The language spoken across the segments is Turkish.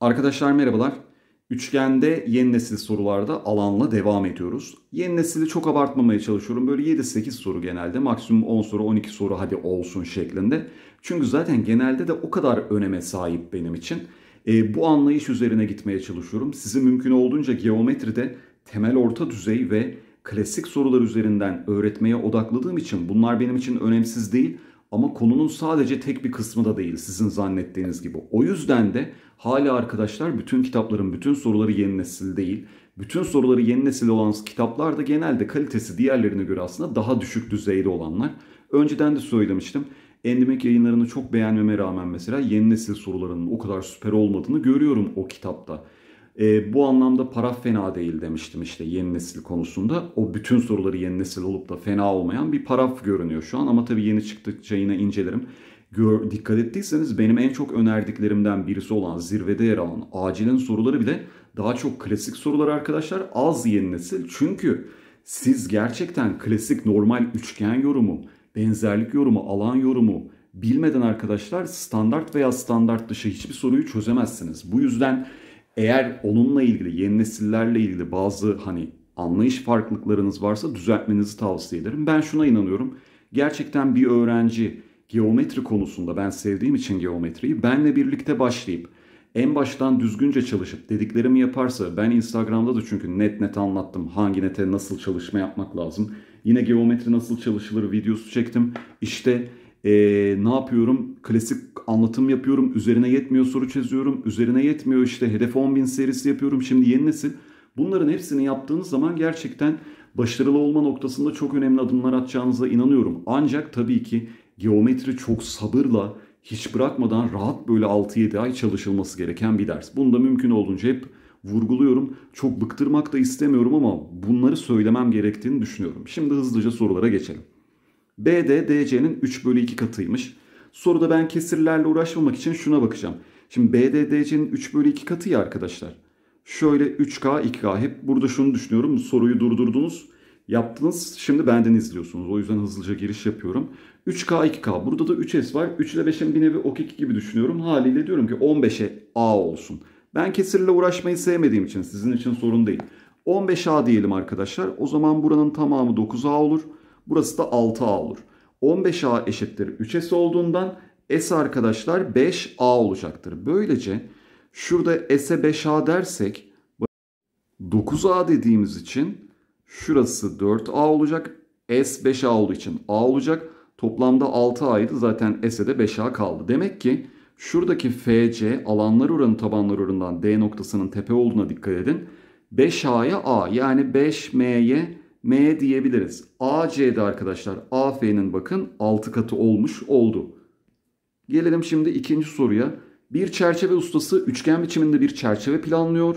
Arkadaşlar merhabalar. Üçgende yeni nesil sorularda alanla devam ediyoruz. Yeni nesili çok abartmamaya çalışıyorum. Böyle 7-8 soru genelde. Maksimum 10 soru 12 soru hadi olsun şeklinde. Çünkü zaten genelde de o kadar öneme sahip benim için. E, bu anlayış üzerine gitmeye çalışıyorum. Sizi mümkün olduğunca geometride temel orta düzey ve klasik sorular üzerinden öğretmeye odakladığım için bunlar benim için önemsiz değil. Ama konunun sadece tek bir kısmı da değil sizin zannettiğiniz gibi. O yüzden de hala arkadaşlar bütün kitapların bütün soruları yeni nesil değil. Bütün soruları yeni nesil olan kitaplar da genelde kalitesi diğerlerine göre aslında daha düşük düzeyde olanlar. Önceden de söylemiştim. Endimek yayınlarını çok beğenmeme rağmen mesela yeni nesil sorularının o kadar süper olmadığını görüyorum o kitapta. E, bu anlamda paraf fena değil demiştim işte yeni nesil konusunda. O bütün soruları yeni nesil olup da fena olmayan bir paraf görünüyor şu an. Ama tabii yeni çıktıkça yine incelerim. Gör, dikkat ettiyseniz benim en çok önerdiklerimden birisi olan zirvede yer alan acilin soruları bile daha çok klasik sorular arkadaşlar az yeni nesil. Çünkü siz gerçekten klasik normal üçgen yorumu, benzerlik yorumu, alan yorumu bilmeden arkadaşlar standart veya standart dışı hiçbir soruyu çözemezsiniz. Bu yüzden eğer onunla ilgili yeni nesillerle ilgili bazı hani anlayış farklılıklarınız varsa düzeltmenizi tavsiye ederim. Ben şuna inanıyorum. Gerçekten bir öğrenci geometri konusunda ben sevdiğim için geometriyi benle birlikte başlayıp en baştan düzgünce çalışıp dediklerimi yaparsa ben Instagram'da da çünkü net net anlattım hangi nete nasıl çalışma yapmak lazım. Yine geometri nasıl çalışılır videosu çektim. İşte ee, ne yapıyorum? Klasik anlatım yapıyorum. Üzerine yetmiyor soru çiziyorum. Üzerine yetmiyor işte hedef 10.000 serisi yapıyorum. Şimdi yeni nesil. Bunların hepsini yaptığınız zaman gerçekten başarılı olma noktasında çok önemli adımlar atacağınıza inanıyorum. Ancak tabii ki geometri çok sabırla hiç bırakmadan rahat böyle 6-7 ay çalışılması gereken bir ders. Bunu da mümkün olduğunca hep vurguluyorum. Çok bıktırmak da istemiyorum ama bunları söylemem gerektiğini düşünüyorum. Şimdi hızlıca sorulara geçelim. BD DC'nin 3 bölü 2 katıymış. Soruda ben kesirlerle uğraşmamak için şuna bakacağım. Şimdi BD DC'nin 3 bölü 2 katı ya arkadaşlar. Şöyle 3K 2K hep burada şunu düşünüyorum. Soruyu durdurdunuz. Yaptınız. Şimdi benden izliyorsunuz. O yüzden hızlıca giriş yapıyorum. 3K 2K. Burada da 3S var. 3 ile 5'in bir nevi OK2 gibi düşünüyorum. Haliyle diyorum ki 15'e A olsun. Ben kesirle uğraşmayı sevmediğim için sizin için sorun değil. 15A diyelim arkadaşlar. O zaman buranın tamamı 9A olur. Burası da 6A olur. 15A eşittir 3S olduğundan S arkadaşlar 5A olacaktır. Böylece şurada S'e 5A dersek 9A dediğimiz için şurası 4A olacak. S 5A olduğu için A olacak. Toplamda 6A'ydı zaten S'e de 5A kaldı. Demek ki şuradaki FC alanlar oranı tabanlar oranından D noktasının tepe olduğuna dikkat edin. 5A'ya A yani 5M'ye M diyebiliriz. AC'de arkadaşlar AF'nin bakın 6 katı olmuş oldu. Gelelim şimdi ikinci soruya. Bir çerçeve ustası üçgen biçiminde bir çerçeve planlıyor.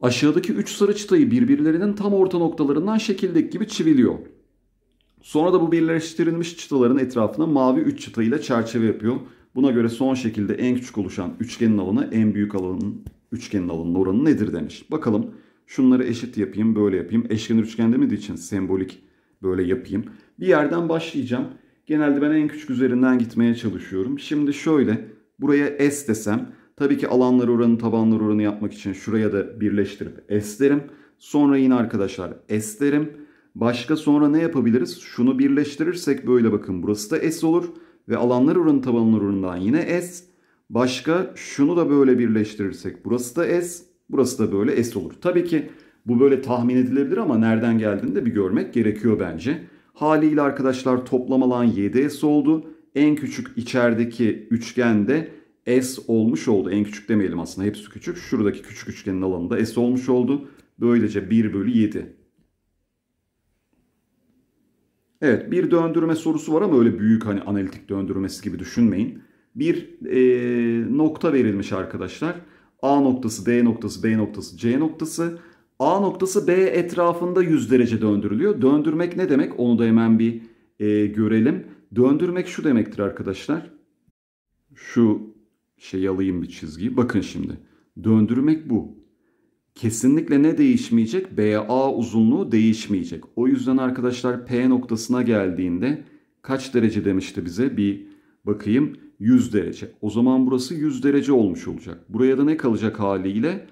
Aşağıdaki 3 sarı çıtayı birbirlerinin tam orta noktalarından şekildeki gibi çiviliyor. Sonra da bu birleştirilmiş çıtaların etrafına mavi 3 çıtayla çerçeve yapıyor. Buna göre son şekilde en küçük oluşan üçgenin alanı en büyük alanın üçgenin alanının oranı nedir demiş. Bakalım Şunları eşit yapayım, böyle yapayım. Eşkenar üçgen demediği için sembolik böyle yapayım. Bir yerden başlayacağım. Genelde ben en küçük üzerinden gitmeye çalışıyorum. Şimdi şöyle buraya S desem tabii ki alanlar oranı tabanlar oranı yapmak için şuraya da birleştirip S derim. Sonra yine arkadaşlar S derim. Başka sonra ne yapabiliriz? Şunu birleştirirsek böyle bakın burası da S olur. Ve alanlar oranı tabanlar oranından yine S. Başka şunu da böyle birleştirirsek burası da S. Burası da böyle S olur. Tabii ki bu böyle tahmin edilebilir ama nereden geldiğini de bir görmek gerekiyor bence. Haliyle arkadaşlar toplam alan 7S oldu. En küçük içerideki üçgende S olmuş oldu. En küçük demeyelim aslında hepsi küçük. Şuradaki küçük üçgenin alanında S olmuş oldu. Böylece 1 bölü 7. Evet bir döndürme sorusu var ama öyle büyük hani analitik döndürmesi gibi düşünmeyin. Bir e, nokta verilmiş arkadaşlar. A noktası, D noktası, B noktası, C noktası. A noktası B etrafında 100 derece döndürülüyor. Döndürmek ne demek? Onu da hemen bir e, görelim. Döndürmek şu demektir arkadaşlar. Şu şey alayım bir çizgiyi. Bakın şimdi. Döndürmek bu. Kesinlikle ne değişmeyecek? BA uzunluğu değişmeyecek. O yüzden arkadaşlar P noktasına geldiğinde kaç derece demişti bize? Bir bakayım. 100 derece. O zaman burası 100 derece olmuş olacak. Buraya da ne kalacak haliyle?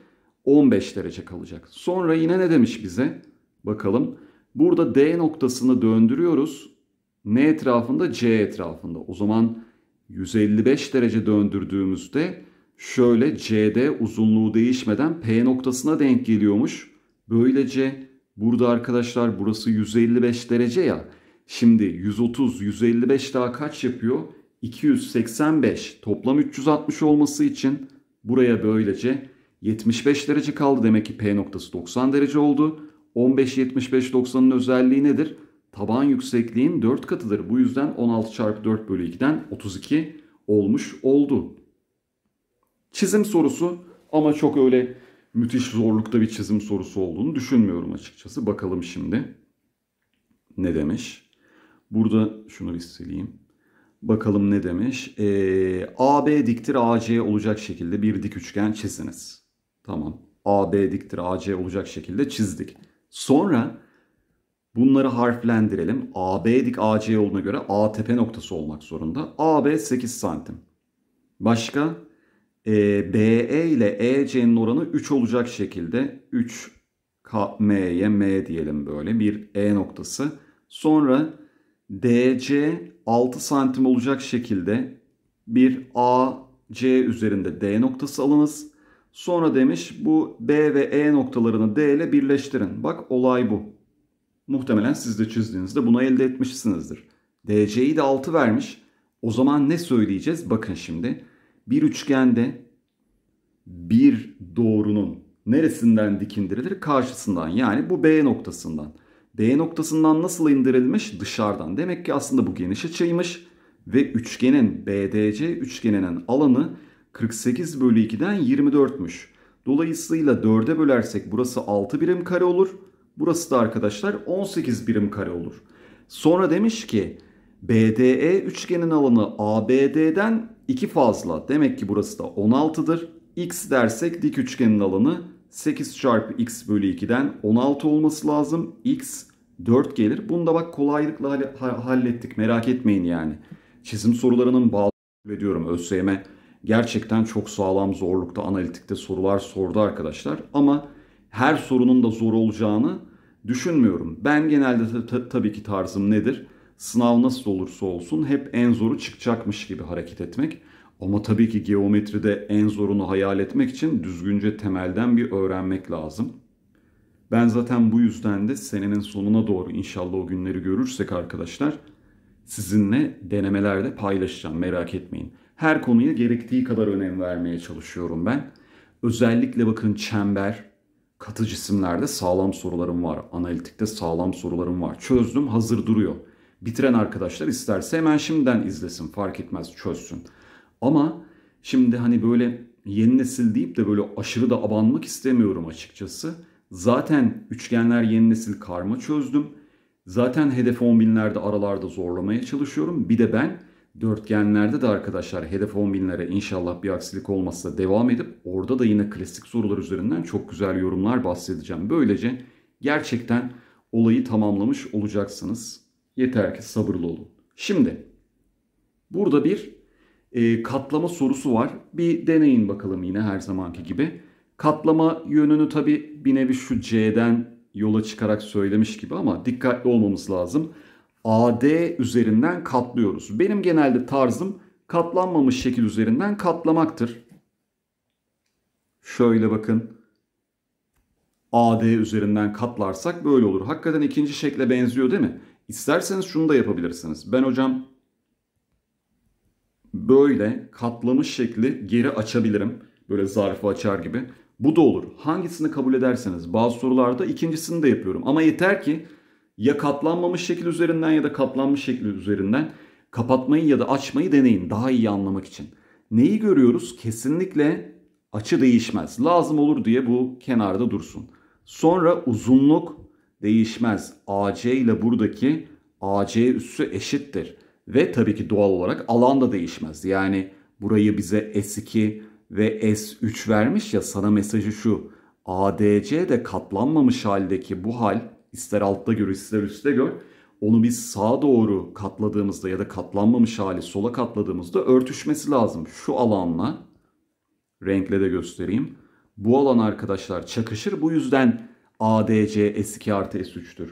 15 derece kalacak. Sonra yine ne demiş bize? Bakalım. Burada D noktasını döndürüyoruz. N etrafında C etrafında. O zaman 155 derece döndürdüğümüzde şöyle CD uzunluğu değişmeden P noktasına denk geliyormuş. Böylece burada arkadaşlar burası 155 derece ya. Şimdi 130, 155 daha kaç yapıyor? 285. Toplam 360 olması için buraya böylece 75 derece kaldı. Demek ki P noktası 90 derece oldu. 15, 75, 90'ın özelliği nedir? Taban yüksekliğin 4 katıdır. Bu yüzden 16 çarpı 4 bölü 2'den 32 olmuş oldu. Çizim sorusu ama çok öyle müthiş zorlukta bir çizim sorusu olduğunu düşünmüyorum açıkçası. Bakalım şimdi ne demiş. Burada şunu bir sileyim. Bakalım ne demiş. Ee, AB diktir AC olacak şekilde bir dik üçgen çiziniz. Tamam. AB diktir AC olacak şekilde çizdik. Sonra bunları harflendirelim. AB dik AC yoluna göre A tepe noktası olmak zorunda. AB 8 santim. Başka? Ee, BE ile EC'nin oranı 3 olacak şekilde 3 M'ye M diyelim böyle bir E noktası. Sonra DC 6 santim olacak şekilde bir AC üzerinde D noktası alınız. Sonra demiş bu B ve E noktalarını D ile birleştirin. Bak olay bu. Muhtemelen siz de çizdiğinizde bunu elde etmişsinizdir. DC'yi de 6 vermiş. O zaman ne söyleyeceğiz? Bakın şimdi. Bir üçgende bir doğrunun neresinden dik indirilir? Karşısından yani bu B noktasından. B noktasından nasıl indirilmiş? Dışarıdan. Demek ki aslında bu geniş açıymış ve üçgenin BDC üçgeninin alanı 48 bölü 2'den 24'müş. Dolayısıyla 4'e bölersek burası 6 birim kare olur. Burası da arkadaşlar 18 birim kare olur. Sonra demiş ki BDE üçgenin alanı ABD'den 2 fazla. Demek ki burası da 16'dır. X dersek dik üçgenin alanı 8 çarpı x bölü 2'den 16 olması lazım. x 4 gelir. Bunu da bak kolaylıkla hallettik. Merak etmeyin yani. Çizim sorularının bağlı ediyorum ÖSYM gerçekten çok sağlam zorlukta analitikte sorular sordu arkadaşlar. Ama her sorunun da zor olacağını düşünmüyorum. Ben genelde tabii ki tarzım nedir? Sınav nasıl olursa olsun hep en zoru çıkacakmış gibi hareket etmek. Ama tabii ki geometride en zorunu hayal etmek için düzgünce temelden bir öğrenmek lazım. Ben zaten bu yüzden de senenin sonuna doğru inşallah o günleri görürsek arkadaşlar sizinle denemelerde paylaşacağım merak etmeyin. Her konuya gerektiği kadar önem vermeye çalışıyorum ben. Özellikle bakın çember, katı cisimlerde sağlam sorularım var. Analitikte sağlam sorularım var. Çözdüm hazır duruyor. Bitiren arkadaşlar isterse hemen şimdiden izlesin fark etmez çözsün. Ama şimdi hani böyle yeni nesil deyip de böyle aşırı da abanmak istemiyorum açıkçası. Zaten üçgenler yeni nesil karma çözdüm. Zaten hedef 10 binlerde aralarda zorlamaya çalışıyorum. Bir de ben dörtgenlerde de arkadaşlar hedef 10 binlere inşallah bir aksilik olmazsa devam edip orada da yine klasik sorular üzerinden çok güzel yorumlar bahsedeceğim. Böylece gerçekten olayı tamamlamış olacaksınız. Yeter ki sabırlı olun. Şimdi burada bir e, katlama sorusu var. Bir deneyin bakalım yine her zamanki gibi. Katlama yönünü tabi bir nevi şu C'den yola çıkarak söylemiş gibi ama dikkatli olmamız lazım. AD üzerinden katlıyoruz. Benim genelde tarzım katlanmamış şekil üzerinden katlamaktır. Şöyle bakın. AD üzerinden katlarsak böyle olur. Hakikaten ikinci şekle benziyor değil mi? İsterseniz şunu da yapabilirsiniz. Ben hocam böyle katlamış şekli geri açabilirim. Böyle zarfı açar gibi. Bu da olur. Hangisini kabul ederseniz. Bazı sorularda ikincisini de yapıyorum. Ama yeter ki ya katlanmamış şekil üzerinden ya da katlanmış şekil üzerinden kapatmayı ya da açmayı deneyin daha iyi anlamak için. Neyi görüyoruz? Kesinlikle açı değişmez. Lazım olur diye bu kenarda dursun. Sonra uzunluk değişmez. AC ile buradaki AC üssü eşittir. Ve tabii ki doğal olarak alan da değişmez. Yani burayı bize S2 ve S3 vermiş ya sana mesajı şu. ADC de katlanmamış haldeki bu hal ister altta gör ister üstte gör onu biz sağa doğru katladığımızda ya da katlanmamış hali sola katladığımızda örtüşmesi lazım. Şu alanla renkle de göstereyim. Bu alan arkadaşlar çakışır. Bu yüzden ADC S2 artı S3'tür.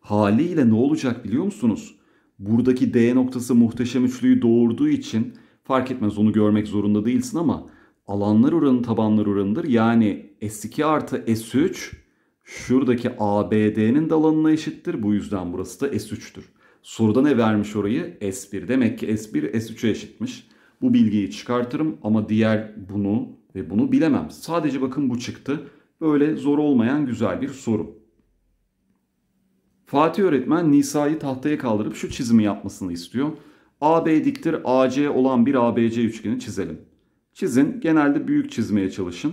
Haliyle ne olacak biliyor musunuz? Buradaki D noktası muhteşem üçlüyü doğurduğu için fark etmez onu görmek zorunda değilsin ama alanlar oranı tabanlar oranıdır. Yani S2 artı S3 şuradaki ABD'nin de alanına eşittir. Bu yüzden burası da S3'tür. Soruda ne vermiş orayı? S1. Demek ki S1 S3'e eşitmiş. Bu bilgiyi çıkartırım ama diğer bunu ve bunu bilemem. Sadece bakın bu çıktı. Böyle zor olmayan güzel bir soru. Fatih öğretmen Nisa'yı tahtaya kaldırıp şu çizimi yapmasını istiyor. AB diktir AC olan bir ABC üçgeni çizelim. Çizin. Genelde büyük çizmeye çalışın.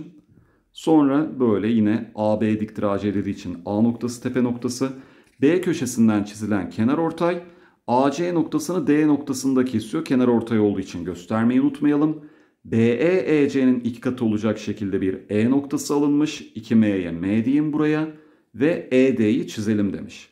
Sonra böyle yine AB diktir AC dediği için A noktası tepe noktası. B köşesinden çizilen kenar ortay. AC noktasını D noktasında kesiyor. Kenar ortay olduğu için göstermeyi unutmayalım. BE EC'nin iki katı olacak şekilde bir E noktası alınmış. 2M'ye M diyeyim buraya. Ve ED'yi çizelim demiş.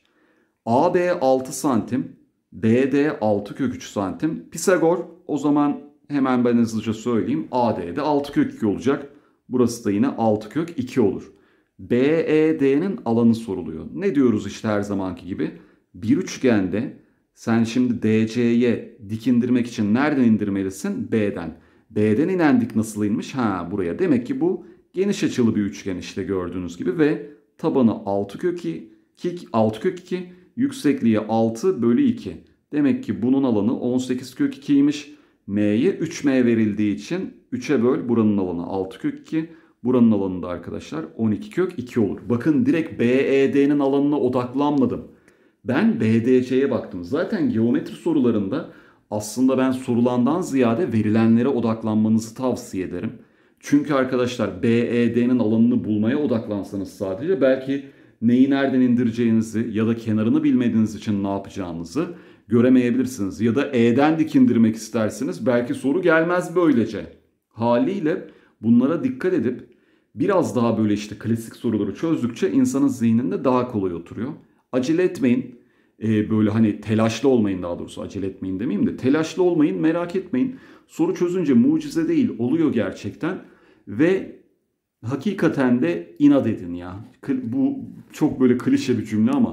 AB 6 santim, BD 6 kök 3 santim. Pisagor o zaman hemen ben hızlıca söyleyeyim. AD'de 6 kök 2 olacak. Burası da yine 6 kök 2 olur. BED'nin alanı soruluyor. Ne diyoruz işte her zamanki gibi? Bir üçgende sen şimdi DC'ye dik indirmek için nereden indirmelisin? B'den. B'den inen dik nasıl inmiş? Ha buraya. Demek ki bu geniş açılı bir üçgen işte gördüğünüz gibi ve tabanı 6 kök 2, 6 kök 2, yüksekliği 6 bölü 2. Demek ki bunun alanı 18 kök 2'ymiş. M'ye 3M verildiği için 3'e böl buranın alanı 6 kök 2. Buranın alanı da arkadaşlar 12 kök 2 olur. Bakın direkt BED'nin alanına odaklanmadım. Ben BDC'ye baktım. Zaten geometri sorularında aslında ben sorulandan ziyade verilenlere odaklanmanızı tavsiye ederim. Çünkü arkadaşlar BED'nin alanını bulmaya odaklansanız sadece belki neyi nereden indireceğinizi ya da kenarını bilmediğiniz için ne yapacağınızı göremeyebilirsiniz. Ya da E'den dik indirmek istersiniz belki soru gelmez böylece. Haliyle bunlara dikkat edip biraz daha böyle işte klasik soruları çözdükçe insanın zihninde daha kolay oturuyor. Acele etmeyin. Ee, böyle hani telaşlı olmayın daha doğrusu acele etmeyin demeyeyim de telaşlı olmayın merak etmeyin. Soru çözünce mucize değil oluyor gerçekten ve hakikaten de inat edin ya. Bu çok böyle klişe bir cümle ama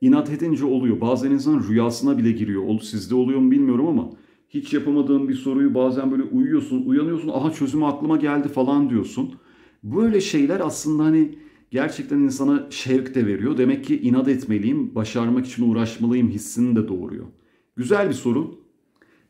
inat edince oluyor. Bazen insan rüyasına bile giriyor. Sizde oluyor mu bilmiyorum ama hiç yapamadığın bir soruyu bazen böyle uyuyorsun, uyanıyorsun. Aha çözümü aklıma geldi falan diyorsun. Böyle şeyler aslında hani gerçekten insana şevk de veriyor. Demek ki inat etmeliyim, başarmak için uğraşmalıyım hissini de doğuruyor. Güzel bir soru.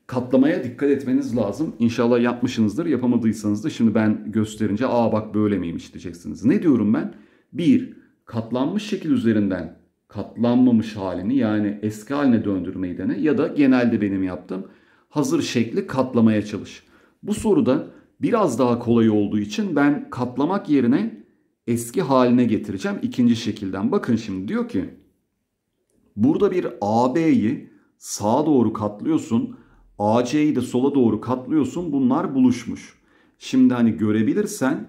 Katlamaya dikkat etmeniz lazım. İnşallah yapmışsınızdır. Yapamadıysanız da şimdi ben gösterince aa bak böyle miymiş diyeceksiniz. Ne diyorum ben? Bir, katlanmış şekil üzerinden katlanmamış halini yani eski haline döndürmeyi dene ya da genelde benim yaptığım hazır şekli katlamaya çalış. Bu soruda biraz daha kolay olduğu için ben katlamak yerine eski haline getireceğim ikinci şekilden. Bakın şimdi diyor ki burada bir AB'yi sağa doğru katlıyorsun. AC'yi de sola doğru katlıyorsun. Bunlar buluşmuş. Şimdi hani görebilirsen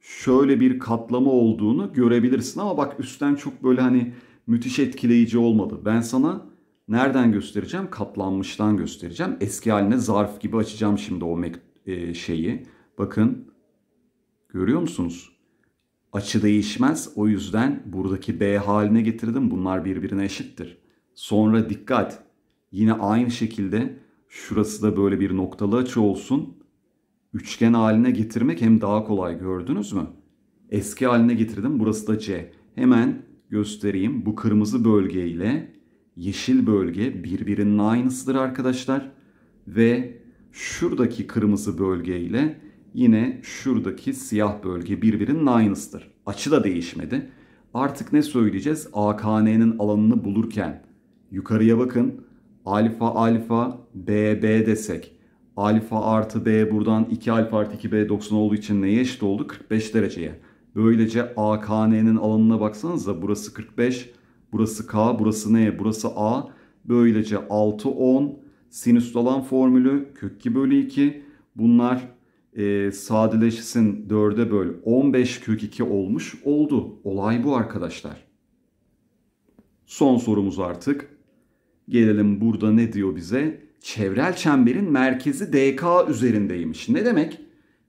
şöyle bir katlama olduğunu görebilirsin ama bak üstten çok böyle hani müthiş etkileyici olmadı. Ben sana nereden göstereceğim? Katlanmıştan göstereceğim. Eski haline zarf gibi açacağım şimdi o e, şeyi. Bakın görüyor musunuz? Açı değişmez. O yüzden buradaki B haline getirdim. Bunlar birbirine eşittir. Sonra dikkat. Yine aynı şekilde şurası da böyle bir noktalı açı olsun. Üçgen haline getirmek hem daha kolay gördünüz mü? Eski haline getirdim. Burası da C. Hemen göstereyim. Bu kırmızı bölge ile yeşil bölge birbirinin aynısıdır arkadaşlar. Ve şuradaki kırmızı bölge ile yine şuradaki siyah bölge birbirinin aynısıdır. Açı da değişmedi. Artık ne söyleyeceğiz? AKN'nin alanını bulurken yukarıya bakın. Alfa alfa BB desek. Alfa artı B buradan 2 alfa artı 2 B 90 olduğu için neye eşit oldu? 45 dereceye. Böylece AKN'nin alanına baksanıza burası 45, burası K, burası ne? Burası A. Böylece 6 10 sinüs alan formülü kök 2 bölü 2. Bunlar e, sadeleşsin 4'e böl 15 kök 2 olmuş oldu. Olay bu arkadaşlar. Son sorumuz artık. Gelelim burada ne diyor bize? Çevrel çemberin merkezi DK üzerindeymiş. Ne demek?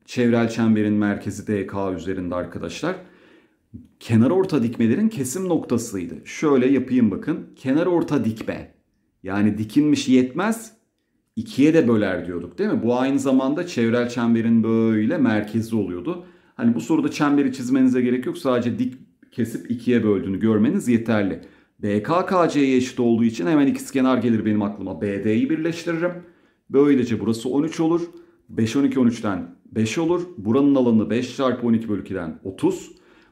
Çevrel çemberin merkezi DK üzerinde arkadaşlar. Kenar orta dikmelerin kesim noktasıydı. Şöyle yapayım bakın. Kenar orta dikme. Yani dikinmiş yetmez. ikiye de böler diyorduk değil mi? Bu aynı zamanda çevrel çemberin böyle merkezi oluyordu. Hani bu soruda çemberi çizmenize gerek yok. Sadece dik kesip ikiye böldüğünü görmeniz yeterli. BK KC'ye eşit olduğu için hemen ikizkenar gelir benim aklıma. BD'yi birleştiririm. Böylece burası 13 olur. 5 12 13'ten 5 olur. Buranın alanı 5 çarpı 12 bölü 2'den 30.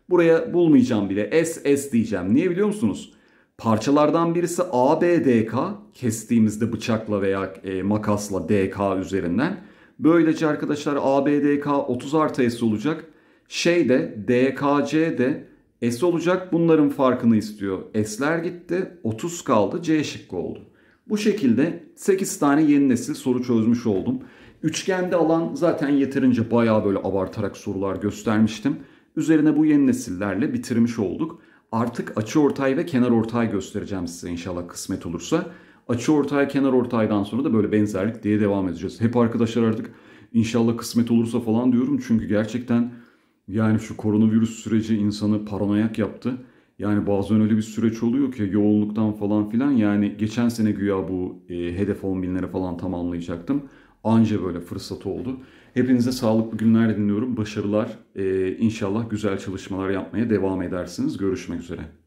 Buraya bulmayacağım bile. S S diyeceğim. Niye biliyor musunuz? Parçalardan birisi ABDK kestiğimizde bıçakla veya e, makasla DK üzerinden. Böylece arkadaşlar ABDK 30 artı S olacak. Şey de DKC de S olacak. Bunların farkını istiyor. S'ler gitti. 30 kaldı. C şıkkı oldu. Bu şekilde 8 tane yeni nesil soru çözmüş oldum. Üçgende alan zaten yeterince bayağı böyle abartarak sorular göstermiştim. Üzerine bu yeni nesillerle bitirmiş olduk. Artık açı ortay ve kenar ortay göstereceğim size inşallah kısmet olursa. Açı ortay, kenar ortaydan sonra da böyle benzerlik diye devam edeceğiz. Hep arkadaşlar artık inşallah kısmet olursa falan diyorum. Çünkü gerçekten yani şu koronavirüs süreci insanı paranoyak yaptı. Yani bazen öyle bir süreç oluyor ki yoğunluktan falan filan yani geçen sene güya bu e, hedef 10 binlere falan tamamlayacaktım. Anca böyle fırsat oldu. Hepinize sağlıklı günler diliyorum. Başarılar. Ee, inşallah güzel çalışmalar yapmaya devam edersiniz. Görüşmek üzere.